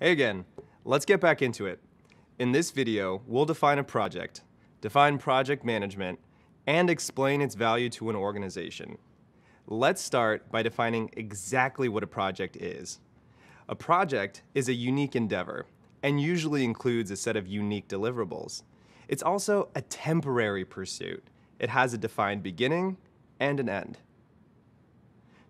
Hey again, let's get back into it. In this video, we'll define a project, define project management, and explain its value to an organization. Let's start by defining exactly what a project is. A project is a unique endeavor and usually includes a set of unique deliverables. It's also a temporary pursuit. It has a defined beginning and an end.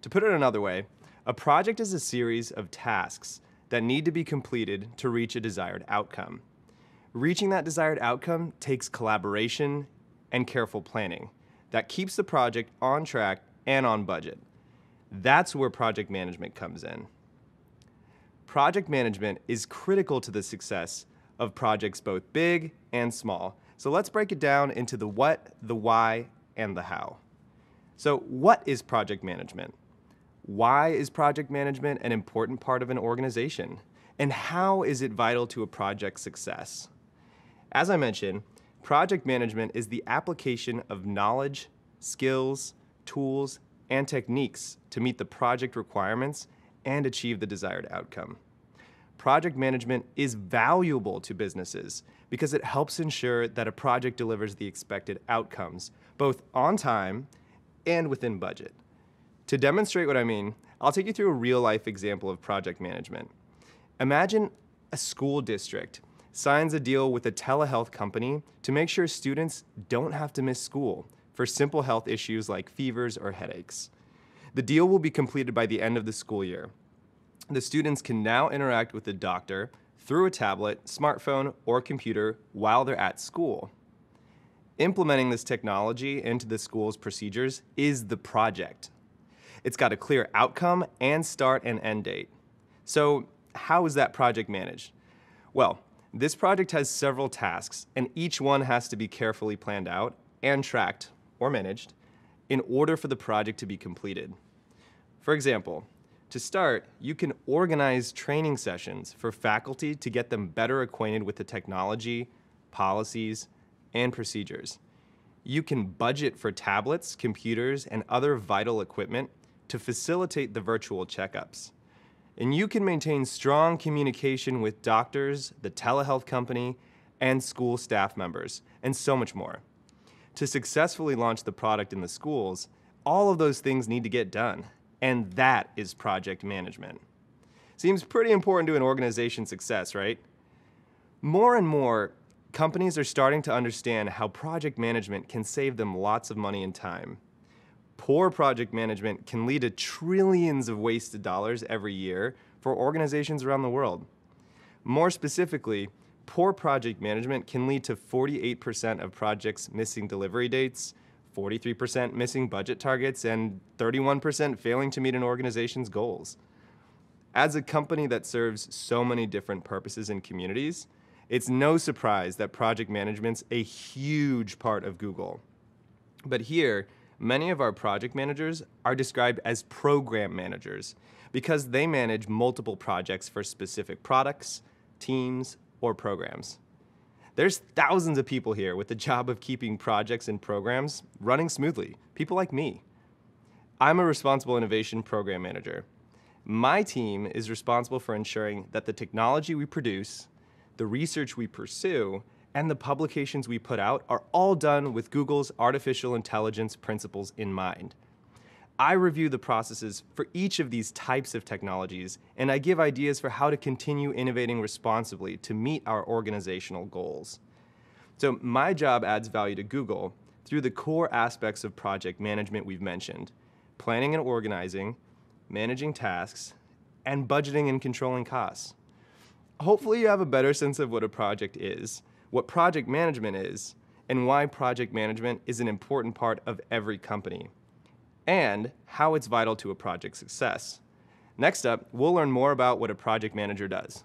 To put it another way, a project is a series of tasks that need to be completed to reach a desired outcome. Reaching that desired outcome takes collaboration and careful planning that keeps the project on track and on budget. That's where project management comes in. Project management is critical to the success of projects both big and small. So let's break it down into the what, the why, and the how. So what is project management? Why is project management an important part of an organization? And how is it vital to a project's success? As I mentioned, project management is the application of knowledge, skills, tools, and techniques to meet the project requirements and achieve the desired outcome. Project management is valuable to businesses because it helps ensure that a project delivers the expected outcomes, both on time and within budget. To demonstrate what I mean, I'll take you through a real life example of project management. Imagine a school district signs a deal with a telehealth company to make sure students don't have to miss school for simple health issues like fevers or headaches. The deal will be completed by the end of the school year. The students can now interact with the doctor through a tablet, smartphone, or computer while they're at school. Implementing this technology into the school's procedures is the project. It's got a clear outcome and start and end date. So how is that project managed? Well, this project has several tasks and each one has to be carefully planned out and tracked or managed in order for the project to be completed. For example, to start, you can organize training sessions for faculty to get them better acquainted with the technology, policies, and procedures. You can budget for tablets, computers, and other vital equipment to facilitate the virtual checkups. And you can maintain strong communication with doctors, the telehealth company, and school staff members, and so much more. To successfully launch the product in the schools, all of those things need to get done, and that is project management. Seems pretty important to an organization's success, right? More and more, companies are starting to understand how project management can save them lots of money and time. Poor project management can lead to trillions of wasted dollars every year for organizations around the world. More specifically, poor project management can lead to 48% of projects missing delivery dates, 43% missing budget targets, and 31% failing to meet an organization's goals. As a company that serves so many different purposes and communities, it's no surprise that project management's a huge part of Google. But here, many of our project managers are described as program managers because they manage multiple projects for specific products, teams, or programs. There's thousands of people here with the job of keeping projects and programs running smoothly, people like me. I'm a responsible innovation program manager. My team is responsible for ensuring that the technology we produce, the research we pursue, and the publications we put out are all done with Google's artificial intelligence principles in mind. I review the processes for each of these types of technologies, and I give ideas for how to continue innovating responsibly to meet our organizational goals. So my job adds value to Google through the core aspects of project management we've mentioned, planning and organizing, managing tasks, and budgeting and controlling costs. Hopefully you have a better sense of what a project is, what project management is, and why project management is an important part of every company, and how it's vital to a project's success. Next up, we'll learn more about what a project manager does.